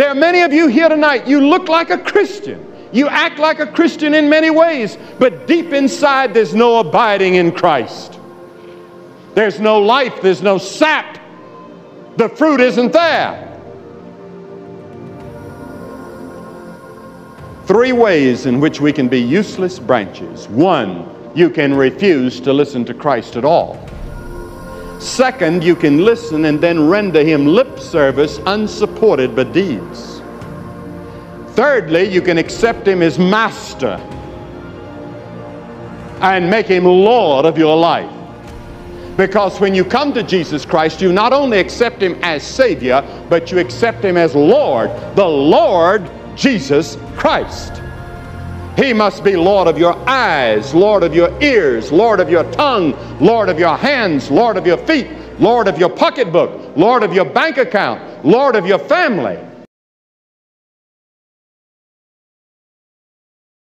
There are many of you here tonight, you look like a Christian. You act like a Christian in many ways, but deep inside there's no abiding in Christ. There's no life, there's no sap. The fruit isn't there. Three ways in which we can be useless branches. One, you can refuse to listen to Christ at all. Second, you can listen and then render him lip service unsupported by deeds. Thirdly, you can accept him as master and make him Lord of your life. Because when you come to Jesus Christ, you not only accept him as Savior, but you accept him as Lord, the Lord Jesus Christ. He must be Lord of your eyes, Lord of your ears, Lord of your tongue, Lord of your hands, Lord of your feet, Lord of your pocketbook, Lord of your bank account, Lord of your family.